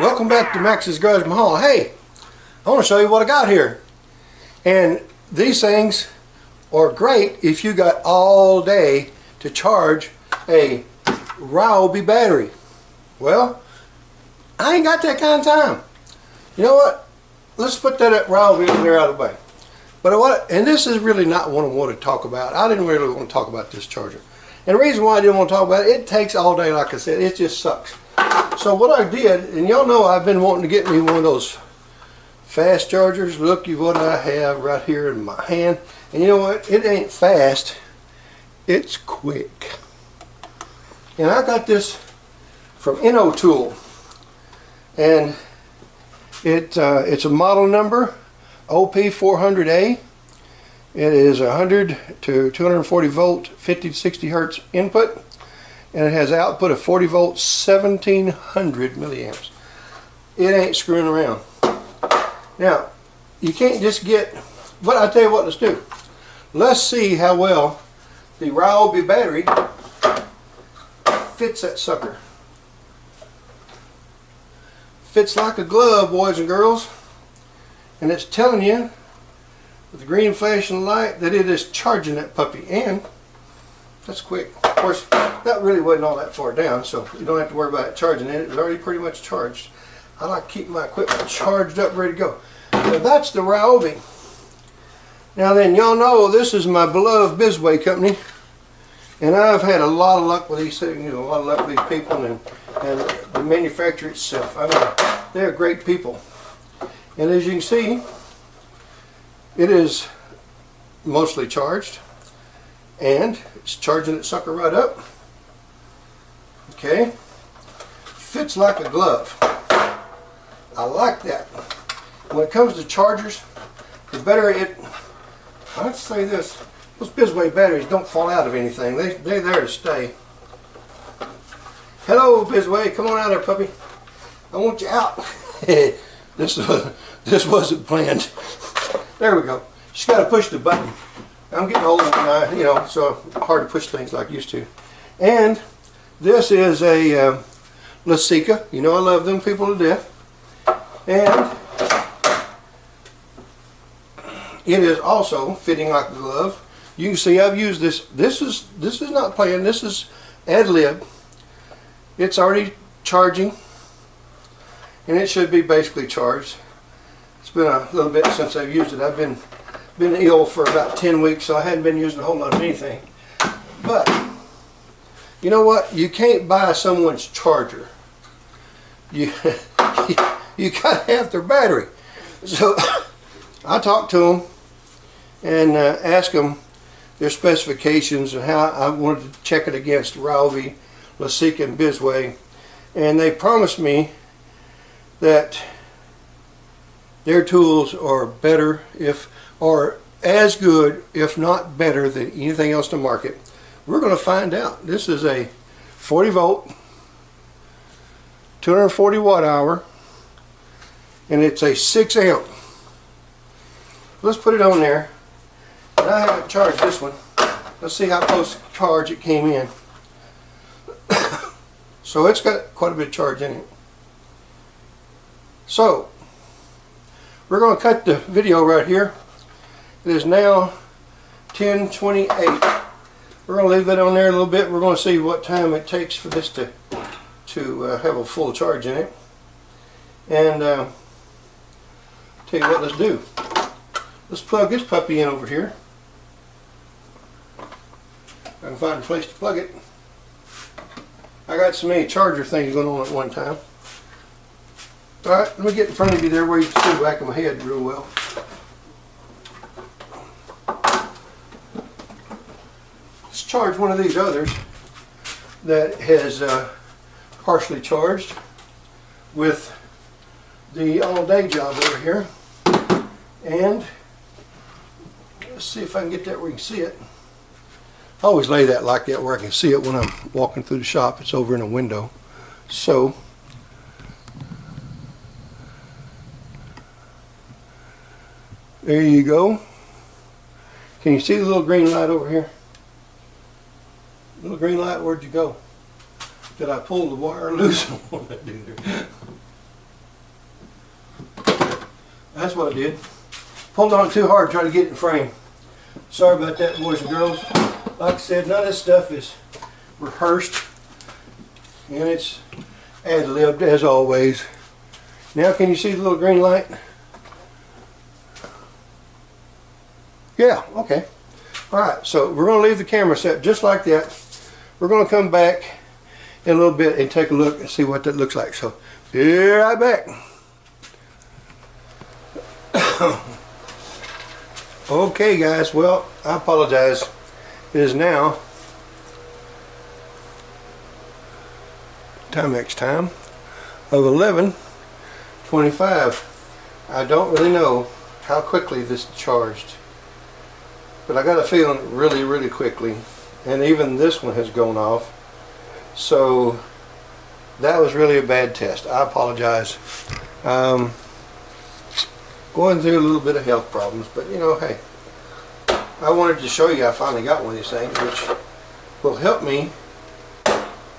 welcome back to Max's Garaj Mahal. Hey, I want to show you what I got here. And these things are great if you got all day to charge a Ryobi battery. Well, I ain't got that kind of time. You know what? Let's put that at Ryobi over there out of the way. But what, and this is really not what I want to talk about. I didn't really want to talk about this charger. And the reason why I didn't want to talk about it, it takes all day, like I said. It just sucks. So what I did, and y'all know I've been wanting to get me one of those fast chargers. Look at what I have right here in my hand. And you know what? It ain't fast. It's quick. And I got this from EnnoTool. And it uh, it's a model number OP400A. It is 100 to 240 volt, 50 to 60 hertz input and it has output of 40 volts 1700 milliamps. It ain't screwing around. Now you can't just get but I tell you what let's do. Let's see how well the Ryobi battery fits that sucker. Fits like a glove boys and girls. And it's telling you with the green flashing light that it is charging that puppy. And that's quick of course that really wasn't all that far down, so you don't have to worry about it charging it. It was already pretty much charged. I like to keep my equipment charged up, ready to go. So that's the Ryobi. Now then, y'all know this is my beloved Bizway company. And I've had a lot of luck with these things, a lot of luck with these people and, and the manufacturer itself. I mean, they're great people. And as you can see, it is mostly charged. And it's charging its sucker right up. Okay? Fits like a glove. I like that. When it comes to chargers, the better it, I'd say this, those Bizway batteries don't fall out of anything. They, they're there to stay. Hello, Bizway. Come on out there, puppy. I want you out. this, was, this wasn't planned. There we go. Just got to push the button. I'm getting old, uh, you know, so hard to push things like I used to. And this is a uh. You know I love them people to death. And it is also fitting like a glove. You can see I've used this. This is this is not playing. This is ad lib. It's already charging, and it should be basically charged. It's been a little bit since I've used it. I've been been ill for about 10 weeks, so I hadn't been using a whole lot of anything. But you know what? You can't buy someone's charger. You, you got to have their battery. So I talked to them and uh, asked them their specifications and how I wanted to check it against Ryobi, Lesika, and Bisway. And they promised me that their tools are better if are as good if not better than anything else to market we're going to find out. This is a 40 volt, 240 watt hour, and it's a 6 amp. Let's put it on there. And I haven't charged this one. Let's see how close to charge it came in. so it's got quite a bit of charge in it. So, we're going to cut the video right here. It is now 1028. We're going to leave that on there a little bit. We're going to see what time it takes for this to, to uh, have a full charge in it. And uh, tell you what, let's do. Let's plug this puppy in over here. I can find a place to plug it. I got so many charger things going on at one time. Alright, let me get in front of you there where you can see the back of my head real well. Charge one of these others that has uh, partially charged with the all-day job over here. And let's see if I can get that where you can see it. I always lay that like that where I can see it when I'm walking through the shop. It's over in a window. So there you go. Can you see the little green light over here Little green light, where'd you go? Did I pull the wire loose on that dude? That's what I did. Pulled on too hard trying to get it in frame. Sorry about that, boys and girls. Like I said, none of this stuff is rehearsed. And it's ad-libbed as always. Now can you see the little green light? Yeah, okay. Alright, so we're going to leave the camera set just like that. We're going to come back in a little bit and take a look and see what that looks like. So, be right back. okay guys, well, I apologize. It is now Timex time of 11.25. I don't really know how quickly this charged. But I got a feeling really, really quickly. And even this one has gone off. So that was really a bad test. I apologize. Um, going through a little bit of health problems, but you know, hey, I wanted to show you I finally got one of these things, which will help me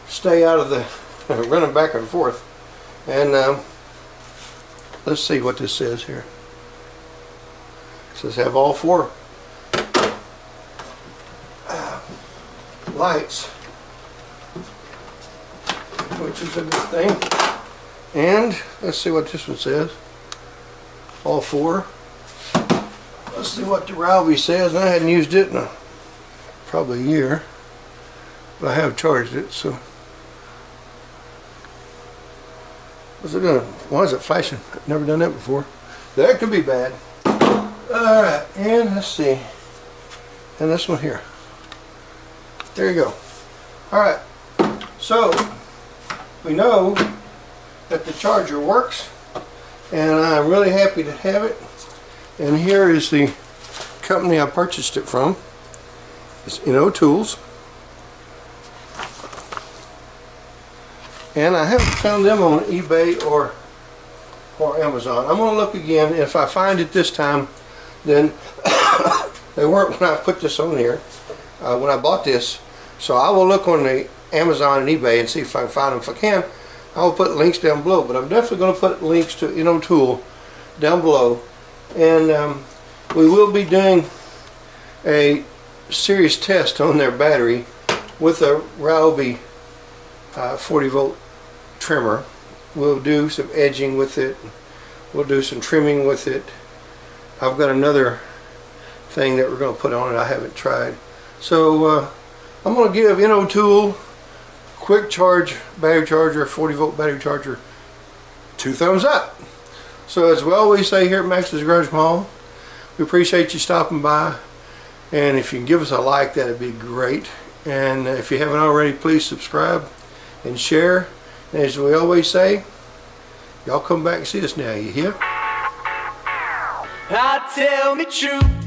stay out of the running back and forth. And um, let's see what this says here. It says have all four lights, which is a good thing. And let's see what this one says. All four. Let's see what the Ryobi says. I hadn't used it in a, probably a year, but I have charged it, so. What's it doing? Why is it flashing? I've never done that before. That could be bad. Alright, and let's see. And this one here. There you go. Alright, so we know that the charger works and I'm really happy to have it. And here is the company I purchased it from. It's EnnoTools. and I haven't found them on eBay or or Amazon. I'm going to look again. If I find it this time, then they weren't when I put this on here, uh, when I bought this. So I will look on the Amazon and eBay and see if I can find them. If I can, I will put links down below. But I'm definitely going to put links to EnnoTool down below. And um, we will be doing a serious test on their battery with a Ryobi uh, 40 volt trimmer. We'll do some edging with it. We'll do some trimming with it. I've got another thing that we're going to put on it I haven't tried. So uh, I'm going to give EnnoTool quick charge battery charger, 40 volt battery charger, two thumbs up. So as well we say here at Max's Garaj Mahal, we appreciate you stopping by. And if you can give us a like, that'd be great. And if you haven't already, please subscribe and share. And as we always say, y'all come back and see us now, you hear? I tell me true.